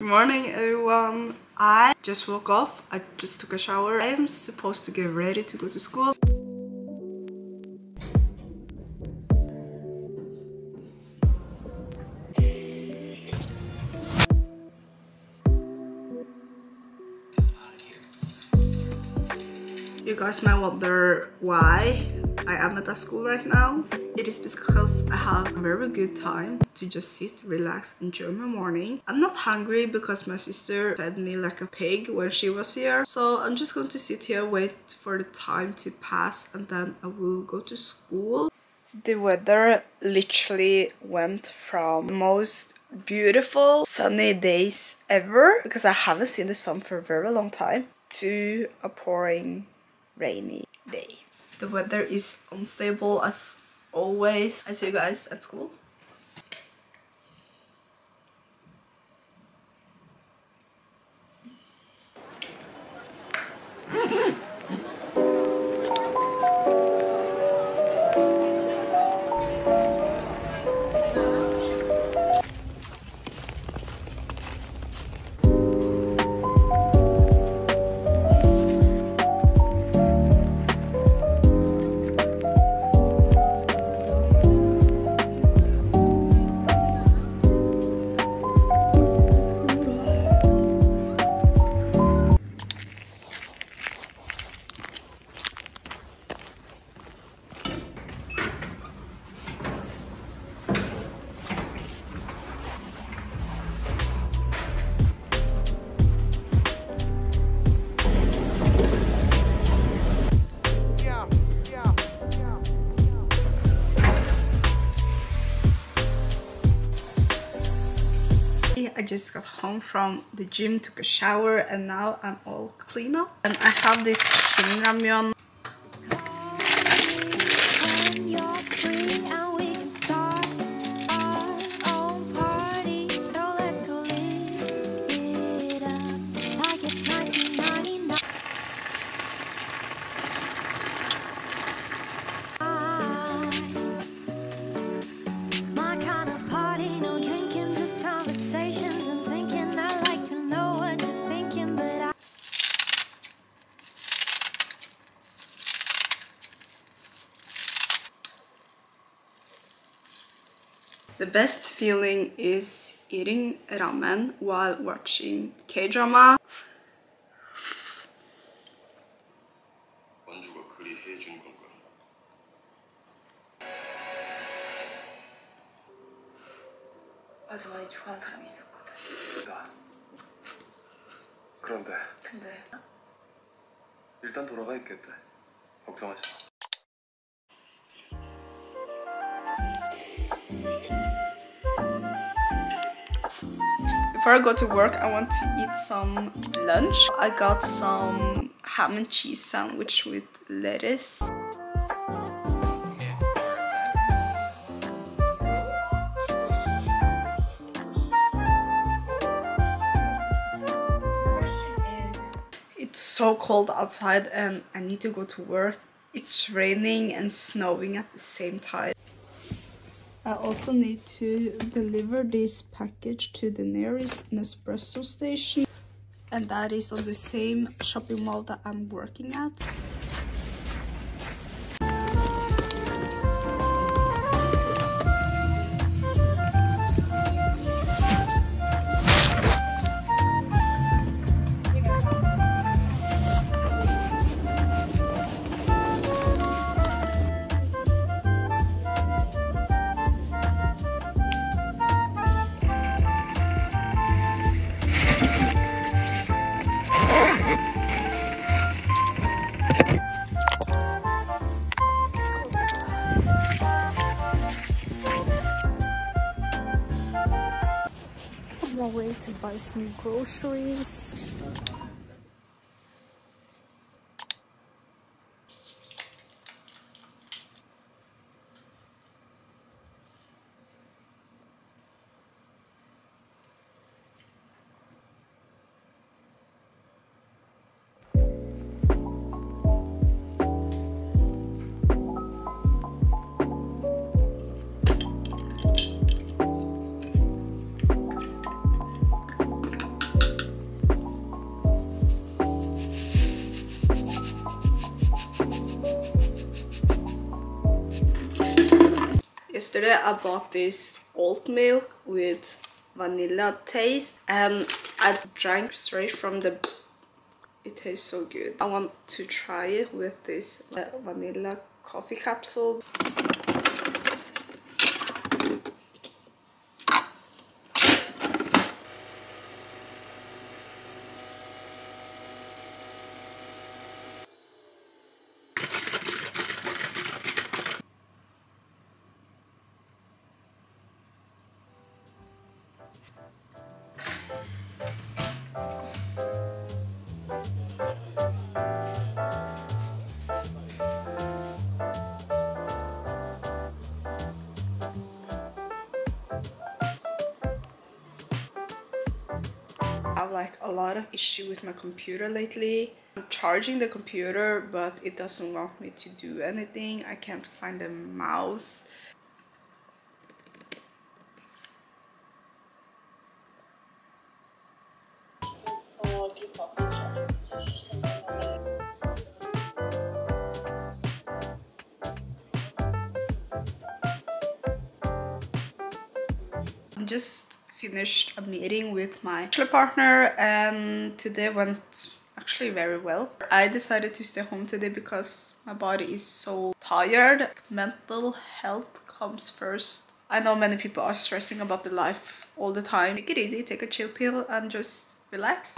Good morning everyone. I just woke up. I just took a shower. I am supposed to get ready to go to school. You guys might wonder why I am not at school right now. It is because I have a very good time to just sit, relax, enjoy my morning. I'm not hungry because my sister fed me like a pig when she was here. So I'm just going to sit here, wait for the time to pass and then I will go to school. The weather literally went from most beautiful sunny days ever because I haven't seen the sun for a very long time to a pouring rainy day. The weather is unstable as always. I see you guys at school. I just got home from the gym, took a shower, and now I'm all clean up. And I have this shin ramyeon. The best feeling is eating ramen while watching K-drama. 원주가 그리 해준 건가? 아주 많이 좋아하는 사람이 있었거든. 나. 그런데 근데 일단 돌아가 있겠대. 걱정하지 마. Before I go to work, I want to eat some lunch. I got some ham and cheese sandwich with lettuce. It's so cold outside and I need to go to work. It's raining and snowing at the same time. I also need to deliver this package to the nearest Nespresso station and that is on the same shopping mall that I'm working at. My way to buy some groceries. Yesterday I bought this oat milk with vanilla taste and I drank straight from the it tastes so good. I want to try it with this uh, vanilla coffee capsule. Have like a lot of issue with my computer lately. I'm charging the computer but it doesn't want me to do anything. I can't find the mouse. I just finished a meeting with my partner and today went actually very well. I decided to stay home today because my body is so tired. Mental health comes first. I know many people are stressing about the life all the time. Take it easy, take a chill pill and just relax.